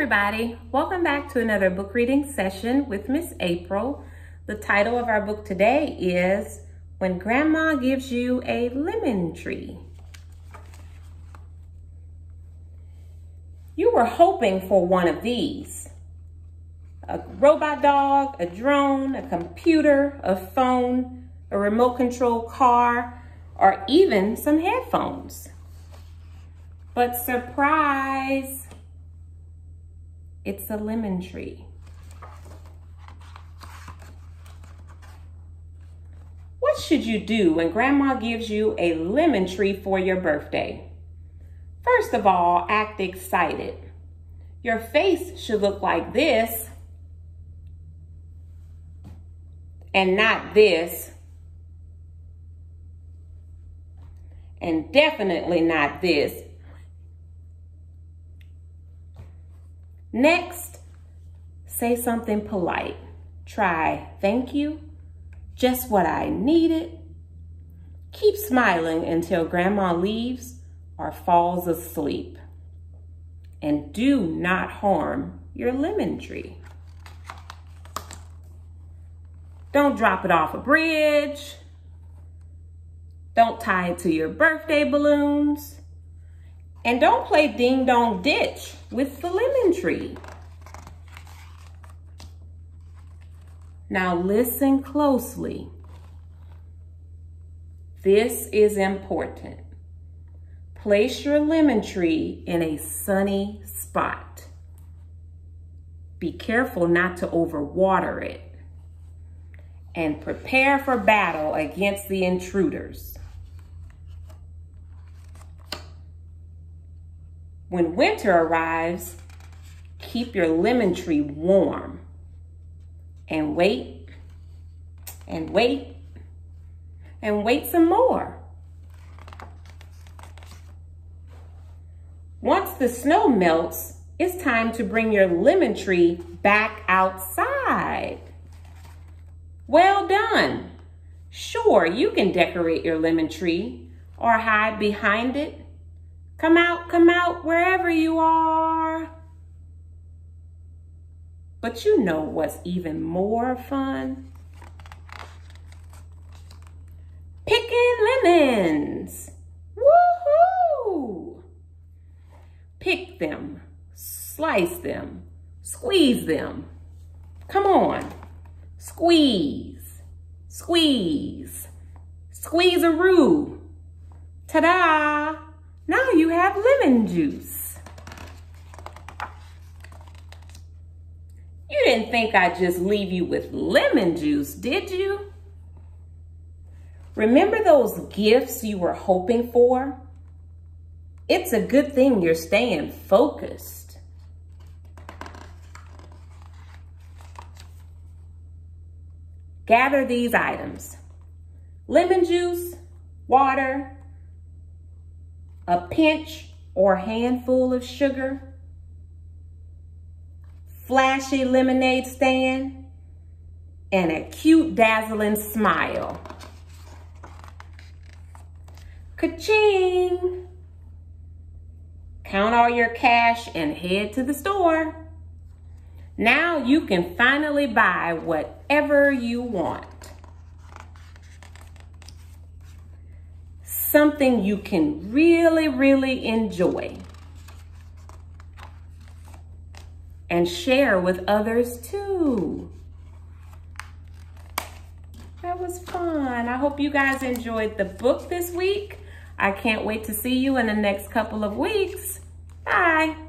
everybody, welcome back to another book reading session with Miss April. The title of our book today is When Grandma Gives You a Lemon Tree. You were hoping for one of these. A robot dog, a drone, a computer, a phone, a remote control car, or even some headphones. But surprise, it's a lemon tree. What should you do when grandma gives you a lemon tree for your birthday? First of all, act excited. Your face should look like this and not this. And definitely not this. Next, say something polite. Try, thank you, just what I needed. Keep smiling until grandma leaves or falls asleep. And do not harm your lemon tree. Don't drop it off a bridge. Don't tie it to your birthday balloons. And don't play ding dong ditch with the lemon tree. Now listen closely. This is important. Place your lemon tree in a sunny spot. Be careful not to overwater it. And prepare for battle against the intruders. When winter arrives, keep your lemon tree warm and wait and wait and wait some more. Once the snow melts, it's time to bring your lemon tree back outside. Well done. Sure, you can decorate your lemon tree or hide behind it Come out, come out, wherever you are. But you know what's even more fun? Picking lemons. Woohoo! Pick them, slice them, squeeze them. Come on, squeeze, squeeze, squeeze-a-roo. Ta-da! Now you have lemon juice. You didn't think I'd just leave you with lemon juice, did you? Remember those gifts you were hoping for? It's a good thing you're staying focused. Gather these items. Lemon juice, water, a pinch or handful of sugar, flashy lemonade stand, and a cute dazzling smile. Ka-ching! Count all your cash and head to the store. Now you can finally buy whatever you want. Something you can really, really enjoy and share with others too. That was fun. I hope you guys enjoyed the book this week. I can't wait to see you in the next couple of weeks. Bye.